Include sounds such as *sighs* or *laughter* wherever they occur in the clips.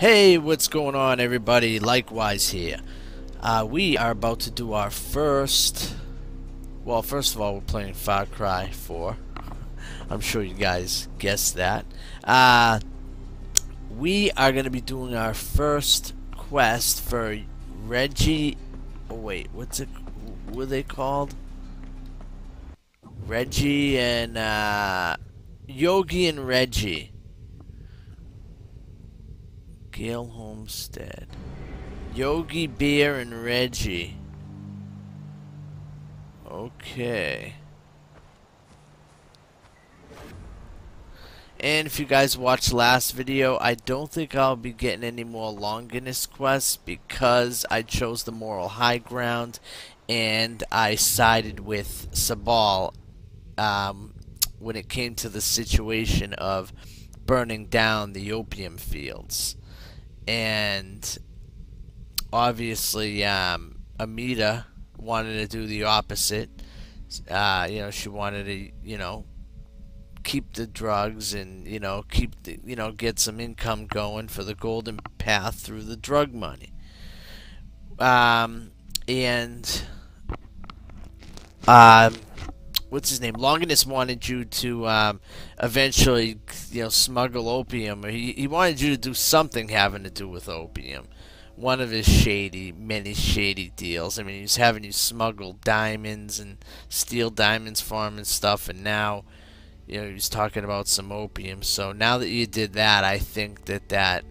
Hey, what's going on, everybody? Likewise here. Uh, we are about to do our first. Well, first of all, we're playing Far Cry 4. I'm sure you guys guessed that. Uh, we are going to be doing our first quest for Reggie. Oh, wait, what's it? What are they called? Reggie and uh, Yogi and Reggie. Ghale Homestead. Yogi Bear and Reggie. Okay. And if you guys watched last video, I don't think I'll be getting any more Longinus quests because I chose the moral high ground and I sided with Sabal um, when it came to the situation of burning down the opium fields. And obviously, um, Amita wanted to do the opposite. Uh, you know, she wanted to, you know, keep the drugs and you know keep the, you know get some income going for the golden path through the drug money. Um, and um, what's his name? Longinus wanted you to um, eventually, you know, smuggle opium. He he wanted you to do something having to do with opium. One of his shady, many shady deals. I mean, he's having you smuggle diamonds and steal diamonds for him and stuff. And now, you know, he's talking about some opium. So now that you did that, I think that that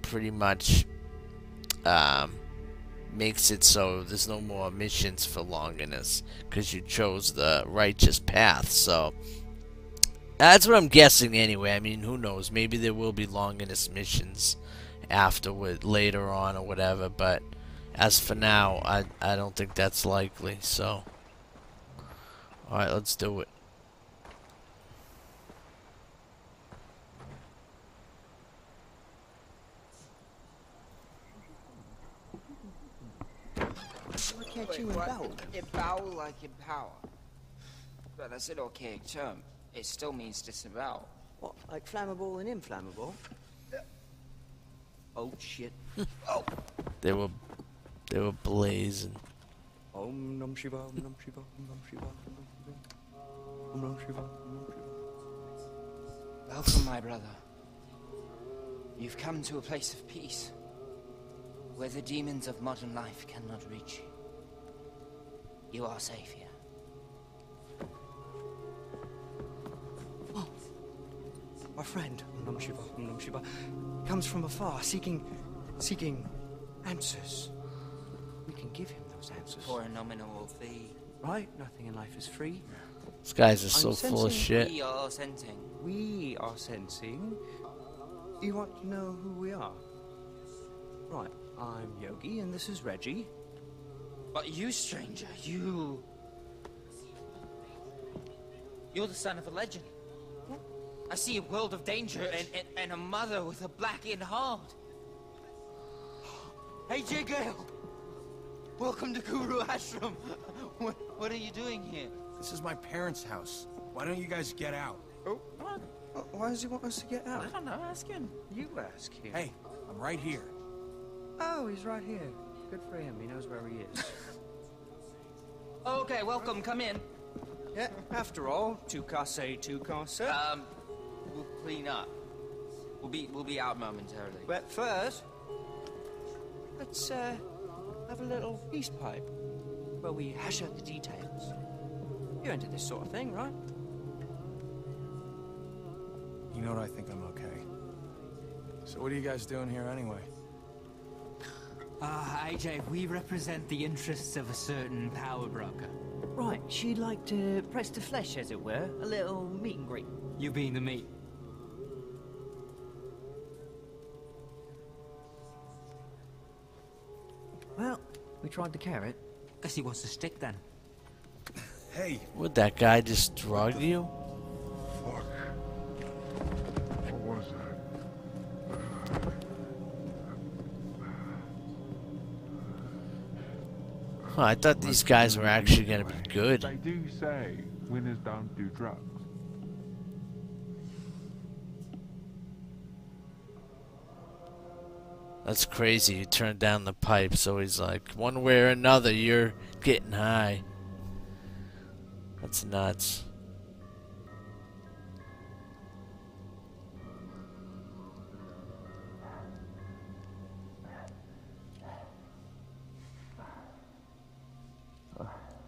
pretty much um, makes it so there's no more missions for Longinus because you chose the righteous path. So that's what I'm guessing anyway. I mean, who knows? Maybe there will be Longinus missions afterward later on or whatever, but as for now, I I don't think that's likely. So all right, let's do it. Can't you Wait, what? embowel? Embowel like empower. But that's an archaic term. It still means disembowel. What, like flammable and inflammable? Oh shit. *laughs* oh. They were they were blazing. Om Nam Shiva, Om Nam Shiva, Om Nam Shiva, Om Nam Shiva. Om Nam Shiva, Om Nam Shiva. Welcome, my brother. You've come to a place of peace, where the demons of modern life cannot reach you. You are safe here. My friend, Om Nam Shiva, Nam Shiva, comes from afar, seeking, seeking answers. We can give him those answers. For a nominal fee, Right? Nothing in life is free. These guys are so full of shit. we are scenting. We are sensing. You want to know who we are? Right. I'm Yogi, and this is Reggie. But you, stranger, you. You're the son of a legend. I see a world of danger and, and, and a mother with a blackened heart. Hey, J. Ghale! Welcome to Guru Ashram. *laughs* What, what are you doing here? This is my parents' house. Why don't you guys get out? Oh, why does he want us to get out? I don't know, ask him. You ask him. Hey, I'm right here. Oh, he's right here. Good for him. He knows where he is. *laughs* Okay, welcome, come in. yeah, after all, two casse, two casse. Um, we'll clean up. We'll be, we'll be out momentarily. but first, let's uh, have a little peace pipe where we hash out the details. You're into this sort of thing, right? You know what? I think I'm okay. So what are you guys doing here anyway? Ah, AJ, we represent the interests of a certain power broker. Right, she'd like to press the flesh, as it were. A little meet and greet. You being the meat. Well, we tried the carrot. Guess he wants to stick then. Hey, Would that guy just drug you? Huh, I thought these guys were actually gonna be good. They do say winners don't do drugs. That's crazy. You turned down the pipe, so he's like, one way or another, you're getting high. That's nuts.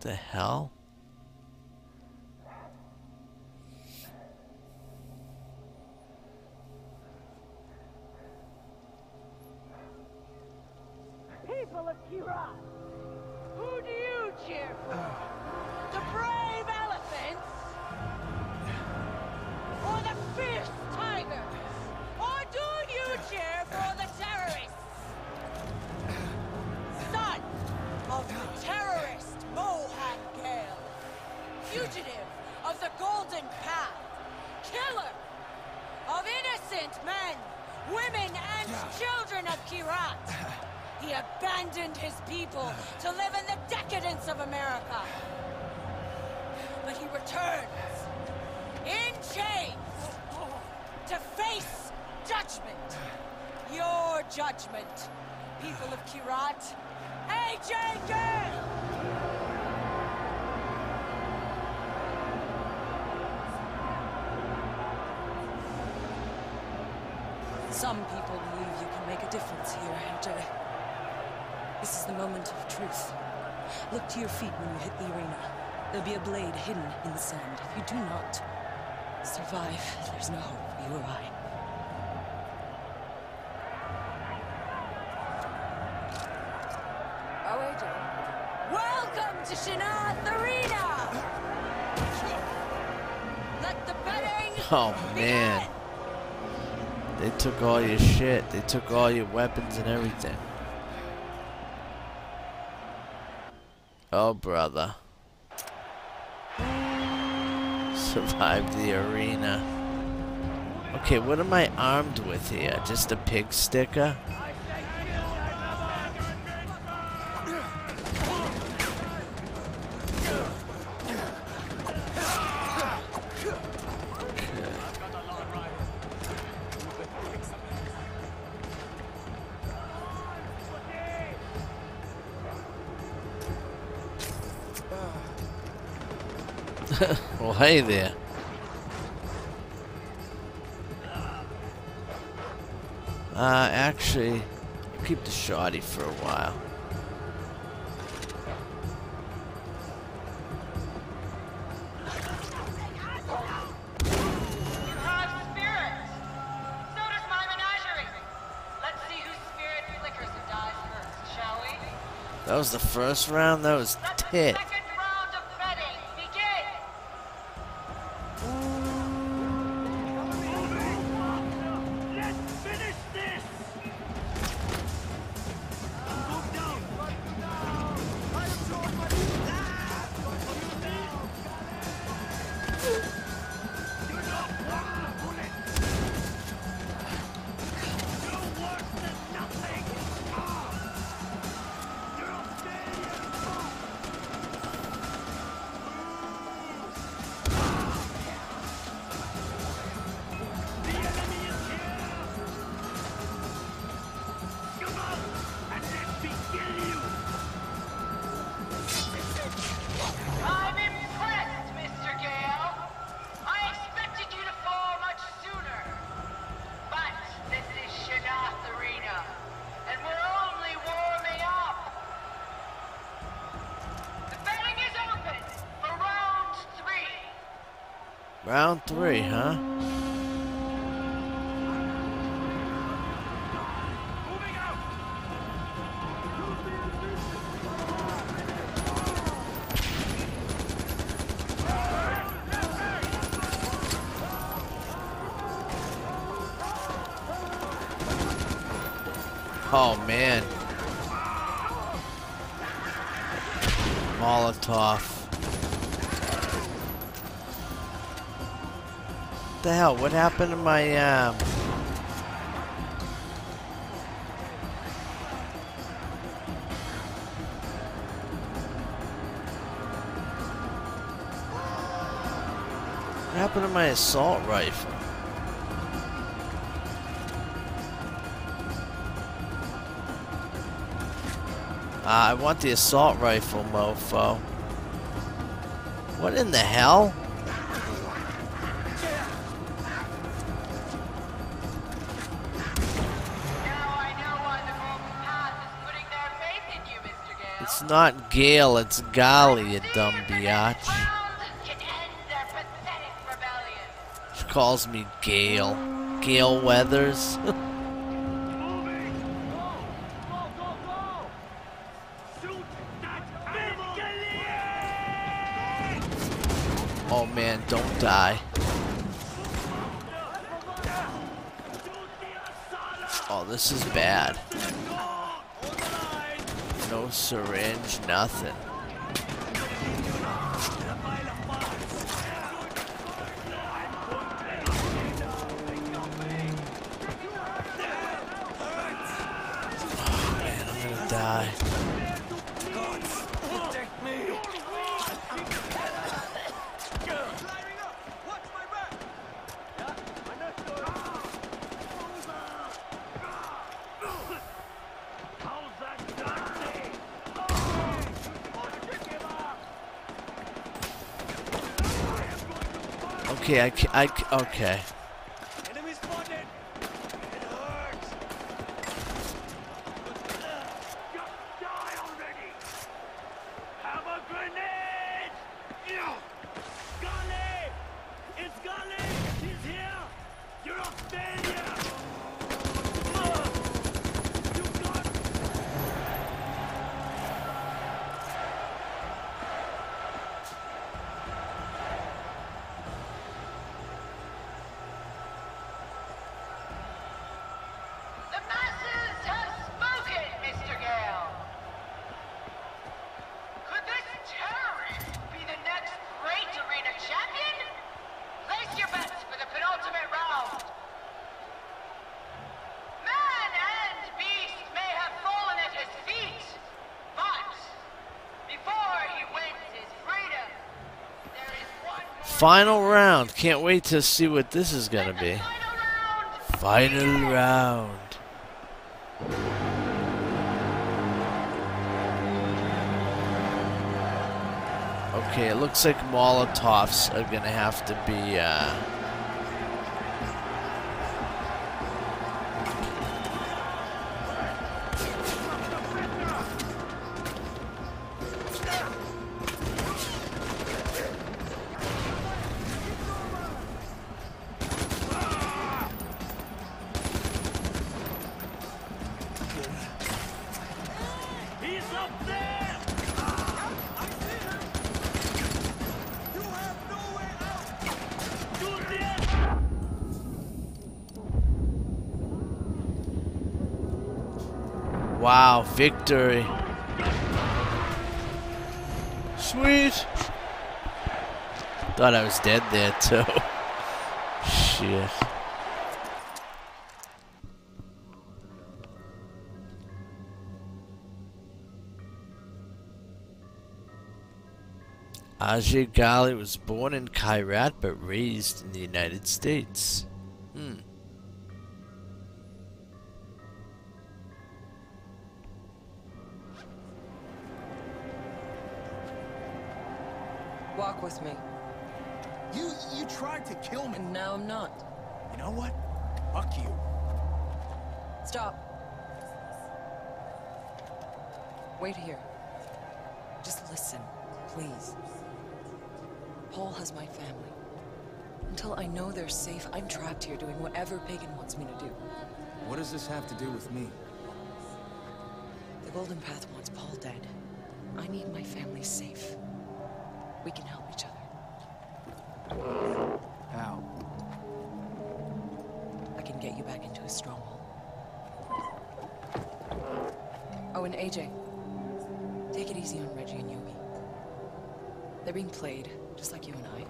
The hell? People of Kyrat, who do you cheer for? *sighs* The brave fugitive of the Golden Path, killer of innocent men, women, and children of Kyrat. *laughs* He abandoned his people *sighs* to live in the decadence of America. But he returns in chains to face judgment. Your judgment, people of Kyrat. AJ Ghale! Some people believe you can make a difference here, AJ. This is the moment of truth. Look to your feet when you hit the arena. There'll be a blade hidden in the sand. If you do not survive, there's no hope for you or I. Oh, AJ. Welcome to Shanath Arena! *laughs* Let the betting Oh man. They took all your shit. They took all your weapons and everything. Oh, brother. *laughs* Survived the arena. Okay, what am I armed with here? Just a pig sticker? *laughs* Well, hey there. Uh, actually, keep the shoddy for a while. You have spirit. So does my menagerie. Let's see whose spirit flickers and dies first, shall we? That was the first round? That was tit. Round three, huh? Oh man. Molotov. The hell? What happened to my um? What happened to my assault rifle? Uh, I want the assault rifle, mofo. What in the hell? Not Gale, it's Golly, you dumb biatch. She calls me Gale. Gale Weathers. *laughs* oh man, don't die. Oh, this is bad. No syringe, nothing. Oh, man, I'm gonna die. Okay, I, I, okay. The masses have spoken, Mr. Ghale. Could this terrorist be the next great arena champion? Place your bets for the penultimate round. Man and beast may have fallen at his feet, but before he wins his freedom, there is one more Final round. Can't wait to see what this is gonna be. final round. Okay, it looks like Molotovs are gonna have to be, uh... Wow, victory. Sweet. Thought I was dead there too. *laughs* Shit. Ajay Ghale was born in Kyrat but raised in the United States. Hmm. With me. You you tried to kill me. And now I'm not. You know what? Fuck you. Stop. Wait here. Just listen, please. Paul has my family. Until I know they're safe, I'm trapped here doing whatever Pagan wants me to do. What does this have to do with me? The Golden Path wants Paul dead. I need my family safe. We can help each other. How? I can get you back into his stronghold. Oh, and AJ. Take it easy on Reggie and Yogi. They're being played, just like you and I.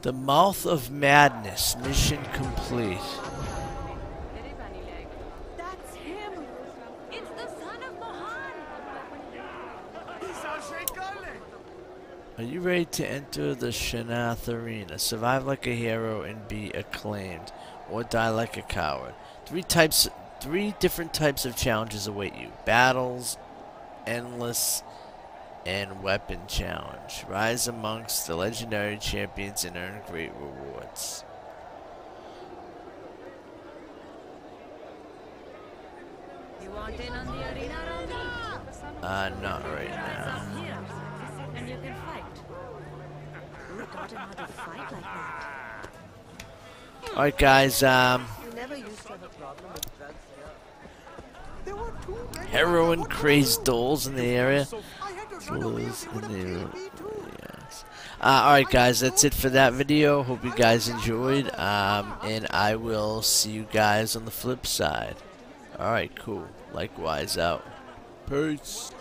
The Mouth of Madness, mission complete. It's the son of Mohan! Are you ready to enter the Shanath Arena? Survive like a hero and be acclaimed, or die like a coward. Three types, three different types of challenges await you: battles, endless, and weapon challenge. Rise amongst the legendary champions and earn great rewards. You want in on the arena? Uh, not right now. Were too many. heroin crazed dolls in the area. I had to run away Dolls if you would in the killed yes. Uh, alright, guys. That's it for that video. Hope you guys enjoyed. Um, and I will see you guys on the flip side. Alright, cool. Likewise, out. Peace.